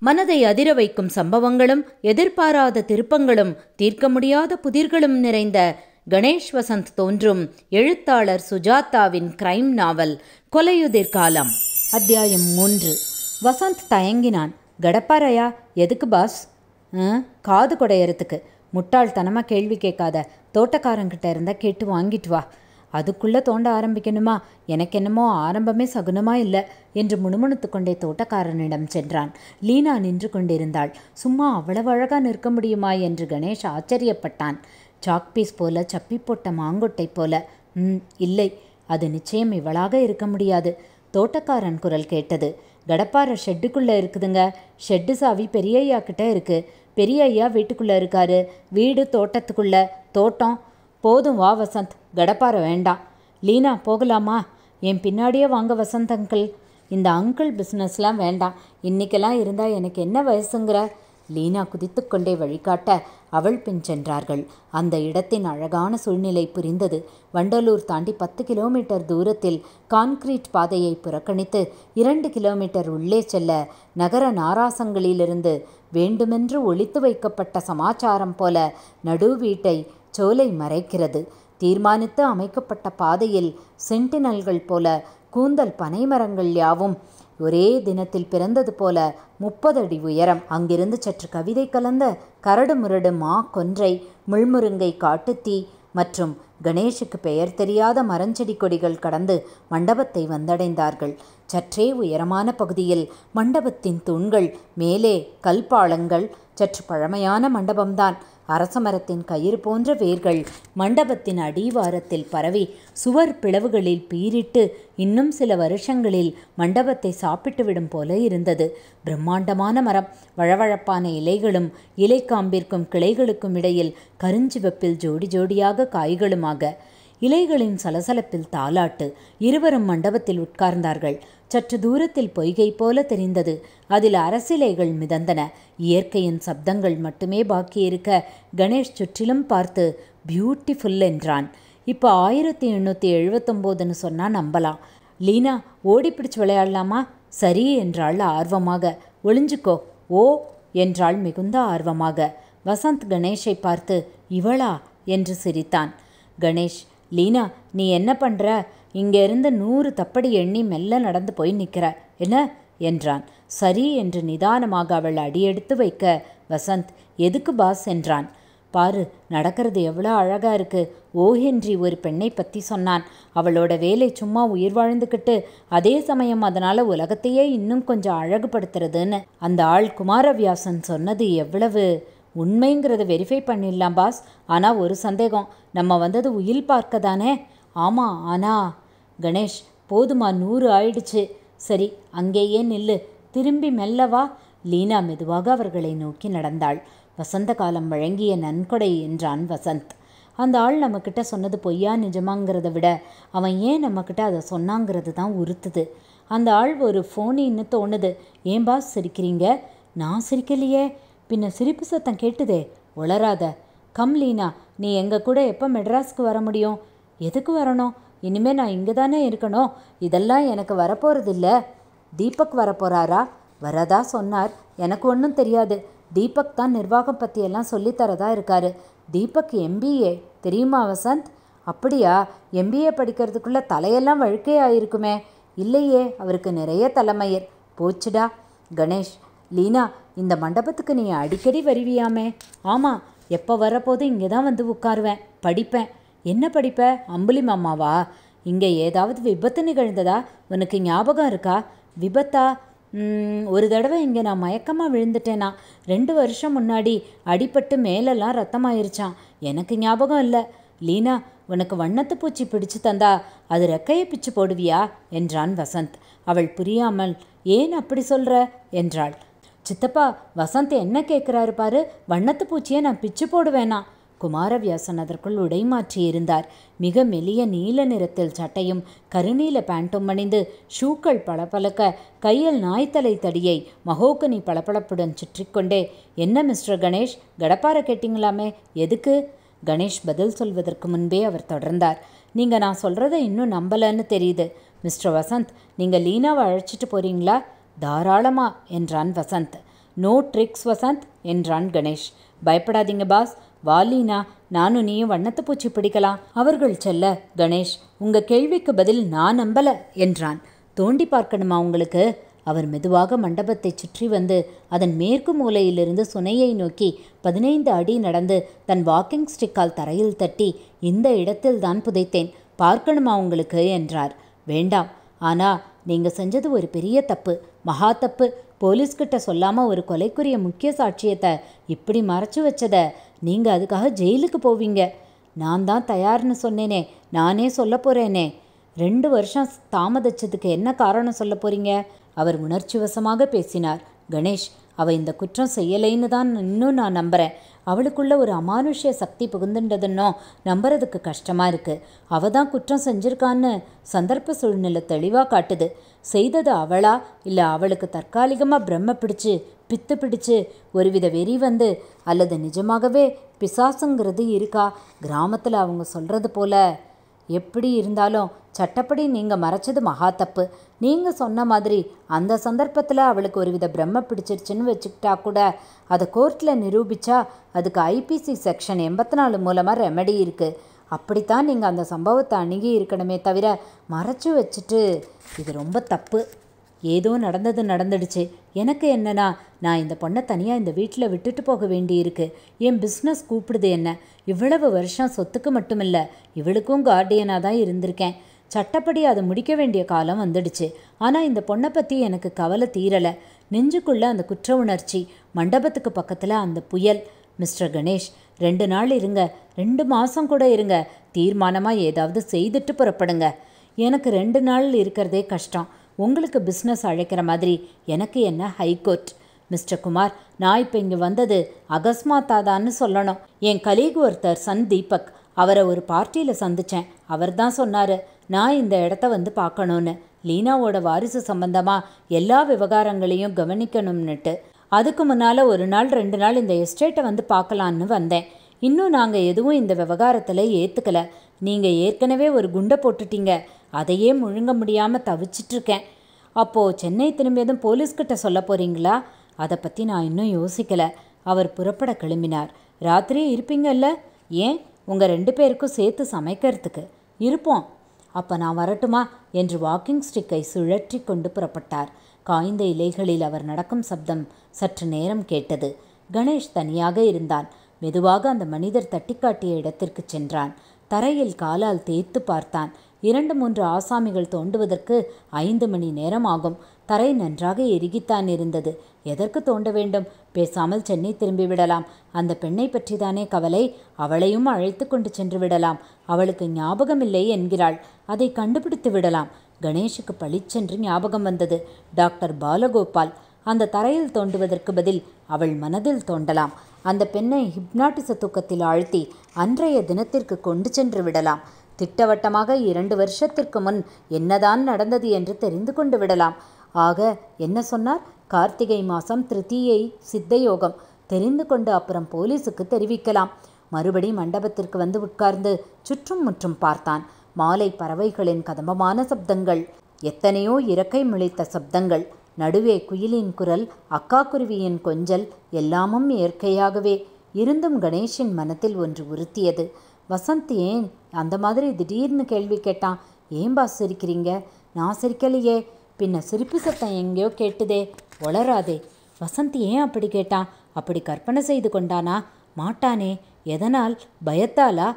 மனதை அதிர வைக்கும் சம்பவங்களும் எதிர்பாராத திருப்பங்களும் தீர்க்க முடியாத புதிர்களும் நிறைந்த கணேஷ் வசந்த் தோன்றும் எழுத்தாளர் சுஜாதாவின் கிரைம் நாவல் கொலையுதிர் காலம். அத்தியாயம் மூன்று. வசந்த் தயங்கினான். கடப்பாரையா எதுக்கு பாஸ் "ஆ, காது குடையறதுக்கு. முட்டாள்தனமாக கேள்வி கேட்காத. தோட்டக்காரங்கிட்ட இருந்தால் கேட்டு வாங்கிட்டு வா. அதுக்குள்ளே தோண்ட ஆரம்பிக்கணுமா? எனக்கு என்னமோ ஆரம்பமே சகுனமா இல்லை என்று முணுமுணுத்து கொண்டே தோட்டக்காரனிடம் சென்றான். லீனா நின்று கொண்டிருந்தாள். சும்மா அவ்வளவு அழகாக நிற்க முடியுமா என்று கணேஷ் ஆச்சரியப்பட்டான். சாக்பீஸ் போல சப்பி போட்ட மாங்கொட்டை போல. ம் இல்லை. அது நிச்சயம் இவளாக இருக்க முடியாது தோட்டக்காரன் குரல் கேட்டது. கடப்பார ஷெட்டுக்குள்ளே இருக்குதுங்க. ஷெட்டு சாவி பெரியய்யா கிட்டே இருக்குது பெரிய ஐயா வீட்டுக்குள்ளே இருக்காரு. வீடு தோட்டத்துக்குள்ளே. தோட்டம் போதும் வா வசந்த் கடப்பார வேண்டாம் லீனா போகலாமா? என் பின்னாடியே வாங்க வசந்த் அங்கிள். இந்த அங்கிள் பிஸ்னஸ்லாம் வேண்டாம். இன்னைக்கெல்லாம் இருந்தால் எனக்கு என்ன வயசுங்கிற? லீனா குதித்துக்கொண்டே வழிகாட்ட அவள் பின் சென்றார்கள். அந்த இடத்தின் அழகான சூழ்நிலை புரிந்தது. வண்டலூர் தாண்டி பத்து கிலோமீட்டர் தூரத்தில் கான்கிரீட் பாதையை புறக்கணித்து இரண்டு கிலோமீட்டர் உள்ளே செல்ல நகர நாராசங்களிலிருந்து வேண்டுமென்று ஒழித்து வைக்கப்பட்ட சமாச்சாரம் போல நடு வீட்டை சோலை மறைக்கிறது. தீர்மானித்து அமைக்கப்பட்ட பாதையில் சென்டினல்கள் போல கூந்தல் பனைமரங்கள் யாவும் ஒரே தினத்தில் பிறந்தது போல முப்பது அடி உயரம். அங்கிருந்து சற்று கவிதை கலந்த கரடு முரடு மா கொன்றை முள்முருங்கை காட்டுத்தீ மற்றும் கணேஷுக்கு பெயர் தெரியாத மரஞ்செடி கொடிகள் கடந்து மண்டபத்தை வந்தடைந்தார்கள். சற்றே உயரமான பகுதியில் மண்டபத்தின் தூண்கள் மேலே கல்பாளங்கள் சற்று பழமையான மண்டபம்தான். அரசமரத்தின் கயிறு போன்ற வேர்கள் மண்டபத்தின் அடிவாரத்தில் பரவி சுவர் பிளவுகளில் பீரிட்டு இன்னும் சில வருஷங்களில் மண்டபத்தை சாப்பிட்டுவிடும் போல இருந்தது. பிரம்மாண்டமான மரம். வழவழப்பான இலைகளும் இலைக்காம்பிற்கும் கிளைகளுக்கும் இடையில் கருஞ்சிவப்பில் ஜோடி ஜோடியாக காய்களுமாக. இலைகளின் சலசலப்பில் தாலாட்டு. இருவரும் மண்டபத்தில் உட்கார்ந்தார்கள். சற்று தூரத்தில் பொய்கை போல தெரிந்தது. அதில் அரசிலைகள் மிதந்தன. இயற்கையின் சப்தங்கள் மட்டுமே பாக்கி இருக்க கணேஷ் சுற்றிலும் பார்த்து பியூட்டிஃபுல் என்றான். இப்போ ஆயிரத்தி எண்ணூற்றி எழுபத்தொம்போதுன்னு சொன்னால் நம்பலாம். லீனா ஓடி பிடிச்சு விளையாடலாமா? சரி என்றாள் ஆர்வமாக. ஒளிஞ்சுக்கோ. ஓ என்றாள் மிகுந்த ஆர்வமாக. வசந்த் கணேஷை பார்த்து இவளா? என்று சிரித்தான். கணேஷ் லீனா நீ என்ன பண்ற? இங்கே இருந்து நூறு தப்படி எண்ணி மெல்ல நடந்து போய் நிற்கிற. என்ன? என்றான். சரி என்று நிதானமாக அவள் அடியெடுத்து வைக்க. வசந்த் எதுக்கு பாஸ்? என்றான். பாரு நடக்கிறது எவ்வளோ அழகா இருக்கு. ஓஹென்றி ஒரு பெண்ணை பற்றி சொன்னான். அவளோட வேலை சும்மா உயிர் வாழ்ந்துக்கிட்டு அதே சமயம் அதனால் உலகத்தையே இன்னும் கொஞ்சம் அழகுபடுத்துறதுன்னு. அந்த ஆள் குமாரவியாசன் சொன்னது எவ்வளவு? உண்மைங்கிறத வெரிஃபை பண்ணிடலாம் பாஸ். ஆனால் ஒரு சந்தேகம். நம்ம வந்தது உயில் பார்க்க தானே ஆமாம் ஆனா கணேஷ் போதுமா நூறு ஆயிடுச்சு. சரி அங்கேயே நில்லு. திரும்பி மெல்லவா லீனா மெதுவாக அவர்களை நோக்கி நடந்தாள். வசந்த காலம் வழங்கிய நன்கொடை என்றான் வசந்த். அந்த ஆள் நம்மக்கிட்ட சொன்னது பொய்யா நிஜமாங்கிறத விட அவன் ஏன் நம்மக்கிட்ட அதை சொன்னாங்கிறது தான் உறுத்துது. அந்த ஆள் ஒரு ஃபோனின்னு தோணுது. ஏன் பாஸ் சிரிக்கிறீங்க? நான் சிரிக்கலையே. பின்ன சிரிப்பு சத்தம் கேட்டுதே உளராத கம் லீனா நீ எங்கள் கூட எப்போ மெட்ராஸ்க்கு வர முடியும்? எதுக்கு வரணும்? இனிமே நான் இங்கே தானே இருக்கணும். இதெல்லாம் எனக்கு வரப்போகிறதில்ல தீபக் வரப்போகிறாரா வரதா சொன்னார். எனக்கு ஒன்றும் தெரியாது. தீபக் தான் நிர்வாகம் பற்றியெல்லாம் சொல்லித்தரதா இருக்காரு. தீபக் எம்பிஏ தெரியுமா வசந்த்? அப்படியா? எம்பிஏ படிக்கிறதுக்குள்ளே தலையெல்லாம் வழுக்கையாயிருக்குமே இல்லையே அவருக்கு நிறைய தலைமையர். போச்சுடா. கணேஷ் லீனா இந்த மண்டபத்துக்கு நீ அடிக்கடி வருவியாமே. ஆமாம் எப்போ வரப்போது இங்கே தான் வந்து உட்காருவேன். படிப்பேன். என்ன படிப்ப? அம்புலி மாமாவா? இங்கே ஏதாவது விபத்து நிகழ்ந்ததா? உனக்கு ஞாபகம் இருக்கா? விபத்தா? ஒரு தடவை இங்கே நான் மயக்கமாக விழுந்துட்டேனா? ரெண்டு வருஷம் முன்னாடி அடிபட்டு மேலெல்லாம் ரத்தமாயிருச்சான் எனக்கு ஞாபகம் இல்லை. லீனா உனக்கு வண்ணத்து பூச்சி பிடிச்சு தந்தா அது ரெக்கையை பிச்சு போடுவியா? என்றான் வசந்த். அவள் புரியாமல் ஏன் அப்படி சொல்கிற என்றாள். சித்தப்பா வசந்த் என்ன கேட்குறாரு பாரு? வண்ணத்து பூச்சியை நான் பிச்சு போடுவேனா? குமாரவியாசன் அதற்குள் உடை மாற்றி இருந்தார். மிக மெலிய நீல நிறத்தில் சட்டையும் கருநீல பேண்ட்டும் அணிந்து ஷூக்கள் பளபளக்க கையில் நாய்த்தலை தடியை மகோகனி பளபளப்புடன் சுற்றிக்கொண்டே என்ன மிஸ்டர் கணேஷ்? கடப்பார கேட்டிங்களாமே? எதுக்கு? கணேஷ் பதில் சொல்வதற்கு முன்பே அவர் தொடர்ந்தார். நீங்கள் நான் சொல்கிறத இன்னும் நம்பலன்னு தெரியுது. மிஸ்டர் வசந்த் நீங்கள் லீனாவை அழைச்சிட்டு போறீங்களா? தாராளமா என்றான் வசந்த். நோ ட்ரிக்ஸ் வசந்த் என்றான் கணேஷ். பயப்படாதீங்க பாஸ் வாலினா நானும் நீயும் வண்ணத்து பூச்சி பிடிக்கலாம். அவர்கள் செல்ல கணேஷ் உங்க கேள்விக்கு பதில் நான் நம்பல என்றான். தோண்டி பார்க்கணுமா உங்களுக்கு? அவர் மெதுவாக மண்டபத்தை சுற்றி வந்து அதன் மேற்கு மூலையிலிருந்து சுனையை நோக்கி பதினைந்து அடி நடந்து தன் வாக்கிங் ஸ்டிக்கால் தரையில் தட்டி இந்த இடத்தில் தான் புதைத்தேன். பார்க்கணுமா உங்களுக்கு? என்றார். வேண்டாம். ஆனா நீங்க செஞ்சது ஒரு பெரிய தப்பு. மகா தப்பு. போலீஸ்கிட்ட சொல்லாம ஒரு கொலைக்குரிய முக்கிய சாட்சியத்தை இப்படி மறைச்சு வச்சதை நீங்கள் அதுக்காக ஜெயிலுக்கு போவீங்க. நான் தான் தயார்னு சொன்னேனே. நானே சொல்ல போகிறேனே ரெண்டு வருஷம் தாமதிச்சதுக்கு என்ன காரணம் சொல்ல போகிறீங்க அவர் உணர்ச்சிவசமாக பேசினார். கணேஷ் அவள் இந்த குற்றம் செய்யலைன்னு தான் இன்னும் நான் நம்புகிறேன் அவளுக்குள்ள ஒரு அமானுஷ்ய சக்தி புகுந்துன்றதுன்னோ நம்புறதுக்கு கஷ்டமாக இருக்குது அவள் தான் குற்றம் செஞ்சிருக்கான்னு சந்தர்ப்ப சூழ்நிலை தெளிவாக காட்டுது. செய்தது அவளா? இல்லை அவளுக்கு தற்காலிகமாக பிரம்ம பிடிச்சு பித்து பிடிச்சு ஒருவித வெறி வந்து அல்லது நிஜமாகவே பிசாசுங்கிறது இருக்கா? கிராமத்தில் அவங்க சொல்கிறது போல. எப்படி இருந்தாலும் சட்டப்படி நீங்கள் மறைச்சது மகா தப்பு. நீங்கள் சொன்ன மாதிரி அந்த சந்தர்ப்பத்தில் அவளுக்கு ஒருவித பிரம்ம பிடிச்சிருச்சுன்னு வச்சுக்கிட்டா கூட அதை கோர்ட்டில் நிரூபித்தா அதுக்கு ஐபிசி செக்ஷன் எண்பத்தி நாலு மூலமாக ரெமெடி இருக்குது அப்படித்தான் நீங்கள் அந்த சம்பவத்தை அணுகி இருக்கணுமே தவிர மறைச்சு வச்சுட்டு இது ரொம்ப தப்பு. ஏதோ நடந்தது நடந்துடுச்சு. எனக்கு என்னன்னா நான் இந்த பொண்ணை தனியாக இந்த வீட்டில் விட்டுட்டு போக வேண்டியிருக்கு. என் பிஸ்னஸ் கூப்பிடுது என்ன? இவ்வளவு வருஷம் சொத்துக்கு மட்டுமில்ல இவளுக்கும் கார்டியனாக தான் இருந்திருக்கேன். சட்டப்படி அதை முடிக்க வேண்டிய காலம் வந்துடுச்சு. ஆனால் இந்த பொண்ணை பற்றி எனக்கு கவலை தீரலை. நெஞ்சுக்குள்ளே அந்த குற்ற உணர்ச்சி மண்டபத்துக்கு பக்கத்தில் அந்த புயல். மிஸ்டர் கணேஷ் ரெண்டு நாள் இருங்க. ரெண்டு மாதம் கூட இருங்க. தீர்மானமாக ஏதாவது செய்துட்டு புறப்படுங்க. எனக்கு ரெண்டு நாள் இருக்கிறதே கஷ்டம். உங்களுக்கு பிஸ்னஸ் அழைக்கிற மாதிரி எனக்கு என்ன ஹைகோர்ட் மிஸ்டர் குமார் நான் இப்போ இங்கே வந்தது அகஸ்மாத்தாதான்னு சொல்லணும். என் கலீக் ஒருத்தர் சன் தீபக் அவரை ஒரு பார்ட்டியில் சந்தித்தேன் அவர் தான் சொன்னார் நான் இந்த இடத்த வந்து பார்க்கணுன்னு லீனாவோட வாரிசு சம்பந்தமாக எல்லா விவகாரங்களையும் கவனிக்கணும்னுட்டு. அதுக்கு முன்னால் ஒரு நாள் ரெண்டு நாள் இந்த எஸ்டேட்டை வந்து பார்க்கலான்னு வந்தேன். இன்னும் நாங்கள் எதுவும் இந்த விவகாரத்தில் ஏற்றுக்கல நீங்கள் ஏற்கனவே ஒரு குண்டை போட்டுட்டீங்க. அதையே முழுங்க முடியாமல் தவிச்சிட்ருக்கேன். அப்போது சென்னை திரும்பியதும் போலீஸ்கிட்ட சொல்ல போகிறீங்களா அதை பற்றி நான் இன்னும் யோசிக்கலை. அவர் புறப்பட கிளம்பினார். ராத்திரி இருப்பீங்கல்ல? ஏன்? உங்கள் ரெண்டு பேருக்கும் சேர்த்து சமைக்கிறதுக்கு. இருப்போம். அப்போ நான் வரட்டுமா? என்று வாக்கிங் ஸ்டிக்கை சுழற்றி கொண்டு புறப்பட்டார். காய்ந்த இலைகளில் அவர் நடக்கும் சப்தம் சற்று நேரம் கேட்டது. கணேஷ் தனியாக இருந்தான். மெதுவாக அந்த மனிதர் தட்டிக்காட்டிய இடத்திற்கு சென்றான். தரையில் காலால் தேய்த்து பார்த்தான். இரண்டு மூன்று ஆசாமிகள் தோண்டுவதற்கு ஐந்து மணி நேரம் ஆகும் தரை நன்றாக எருகித்தான் இருந்தது. எதற்கு தோண்ட வேண்டும்? பேசாமல் சென்னை திரும்பி விடலாம். அந்த பெண்ணை பற்றிதானே கவலை? அவளையும் அழைத்து கொண்டு சென்று விடலாம். அவளுக்கு ஞாபகமில்லை என்கிறாள். அதை கண்டுபிடித்து விடலாம். கணேஷுக்கு பளிச்சென்று ஞாபகம் வந்தது. டாக்டர் பாலகோபால் அந்த தரையில் தோண்டுவதற்கு பதில் அவள் மனதில் தோண்டலாம். அந்த பெண்ணை ஹிப்னாட்டிச தூக்கத்தில் ஆழ்த்தி அன்றைய தினத்திற்கு கொண்டு சென்று விடலாம். திட்டவட்டமாக இரண்டு வருஷத்திற்கு முன் என்னதான் நடந்தது என்று தெரிந்து கொண்டு விடலாம். ஆக என்ன சொன்னார்? கார்த்திகை மாசம் திருத்தீயை சித்தயோகம். தெரிந்து கொண்டு அப்புறம் போலீஸுக்கு தெரிவிக்கலாம். மறுபடி மண்டபத்திற்கு வந்து உட்கார்ந்து சுற்றும் முற்றும் பார்த்தான். மாலை பறவைகளின் கதம்பமான சப்தங்கள் எத்தனையோ இறக்கை முளைத்த சப்தங்கள் நடுவே குயிலின் குரல் அக்கா குருவியின் கொஞ்சல் எல்லாமும் இயற்கையாகவே. இருந்தும் கணேஷின் மனத்தில் ஒன்று உறுத்தியது. வசந்த் ஏன் அந்த மாதிரி திடீர்னு கேள்வி கேட்டான். ஏன் பாஸ் சிரிக்கிறீங்க? நான் சிரிக்கலையே. பின்ன சிரிப்பு சத்தம் எங்கேயோ கேட்டுதே. ஒளராதே வசந்த் ஏன் அப்படி கேட்டான்? அப்படி கற்பனை செய்து கொண்டானா? மாட்டானே. எதனால்? பயத்தாலா?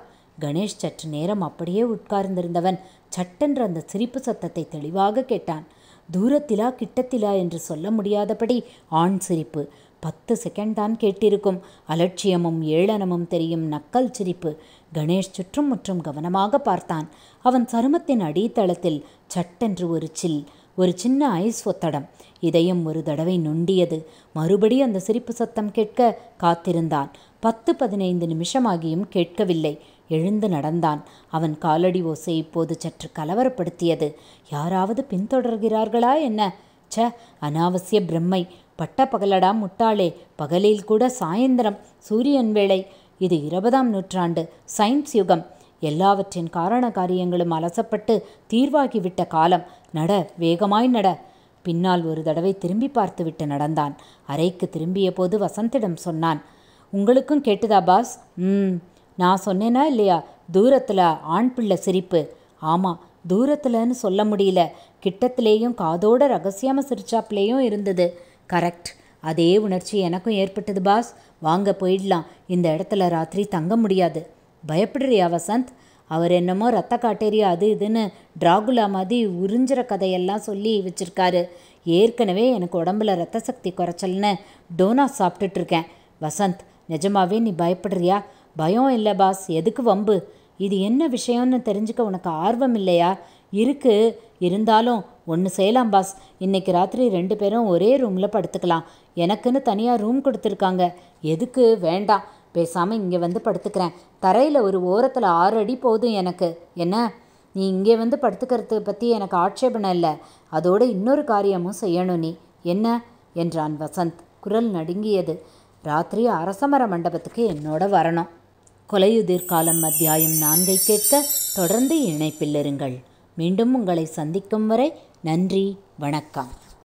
கணேஷ் சற்று நேரம் அப்படியே உட்கார்ந்திருந்தவன் சட்டென்று அந்த சிரிப்பு சத்தத்தை தெளிவாக கேட்டான். தூரத்திலா கிட்டத்திலா என்று சொல்ல முடியாதபடி ஆண் சிரிப்பு. பத்து செகண்ட் தான் கேட்டிருக்கும். அலட்சியமும் ஏளனமும் தெரியும் நக்கல் சிரிப்பு. கணேஷ் சுற்றும் முற்றும் கவனமாக பார்த்தான். அவன் சருமத்தின் அடித்தளத்தில் சட்டென்று ஒரு சில் ஒரு சின்ன ஐஸ் ஒத்தடம். இதயம் ஒரு தடவை நொண்டியது. மறுபடி அந்த சிரிப்பு சத்தம் கேட்க காத்திருந்தான். பத்து பதினைந்து நிமிஷமாகியும் கேட்கவில்லை. எழுந்து நடந்தான். அவன் காலடி ஓசை இப்போது சற்று கலவரப்படுத்தியது. யாராவது பின்தொடர்கிறார்களா என்ன? ச அனாவசிய பிரம்மை. பட்ட பகலடா முட்டாளே. பகலில் கூட சாயந்தரம். சூரியன் வேளை. இது இருபதாம் நூற்றாண்டு. சயின்ஸ் யுகம். எல்லாவற்றின் காரண காரியங்களும் அலசப்பட்டு தீர்வாகிவிட்ட காலம். நட வேகமாய் நட. பின்னால் ஒரு தடவை திரும்பி பார்த்துவிட்டு நடந்தான். அறைக்கு திரும்பிய போது வசந்திடம் சொன்னான் உங்களுக்கும் கேட்டுதா பாஸ்? ம் நான் சொன்னேனா இல்லையா? தூரத்தில் ஆண் பிள்ளை சிரிப்பு. ஆமாம் தூரத்துலன்னு சொல்ல முடியல. கிட்டத்திலேயும் காதோட ரகசியமாக சிரிச்சாப்லேயும் இருந்தது. கரெக்ட் அதே உணர்ச்சி எனக்கும் ஏற்பட்டது பாஸ் வாங்க போயிடலாம். இந்த இடத்துல ராத்திரி தங்க முடியாது. பயப்படுறியா வசந்த் அவர் என்னமோ ரத்த காட்டேரி அது இதுன்னு டிராகுலா மாதிரி உறிஞ்சிற கதையெல்லாம் சொல்லி வச்சிருக்காரு. ஏற்கனவே எனக்கு உடம்புல ரத்த சக்தி குறைச்சல்னு டோனா சாப்பிட்டுட்ருக்கேன். வசந்த் நிஜமாவே நீ பயப்படுறியா? பயம் இல்லை பாஸ் எதுக்கு வம்பு? இது என்ன விஷயம்னு தெரிஞ்சுக்க உனக்கு ஆர்வம் இல்லையா? இருக்கு. இருந்தாலும் ஒன்று செய்யலாம் பாஸ் இன்னைக்கு ராத்திரி ரெண்டு பேரும் ஒரே ரூமில் படுத்துக்கலாம். எனக்குன்னு தனியாக ரூம் கொடுத்துருக்காங்க. எதுக்கு? வேண்டாம். பேசாமல் இங்கே வந்து படுத்துக்கிறேன். தரையில் ஒரு ஓரத்தில் ஆறு அடி போதும் எனக்கு. என்ன? நீ இங்கே வந்து படுத்துக்கிறத பற்றி எனக்கு ஆட்சேபணம் இல்லை. அதோட இன்னொரு காரியமும் செய்யணும் நீ. என்ன? என்றான் வசந்த். குரல் நடுங்கியது. ராத்திரி அரசமர மண்டபத்துக்கு என்னோட வரணும். கொலையுதிர் காலம் அத்தியாயம் நான்கை கேட்க தொடர்ந்து இணைப்பில் இருங்கள். மீண்டும் உங்களை சந்திக்கும் வரை நன்றி வணக்கம்.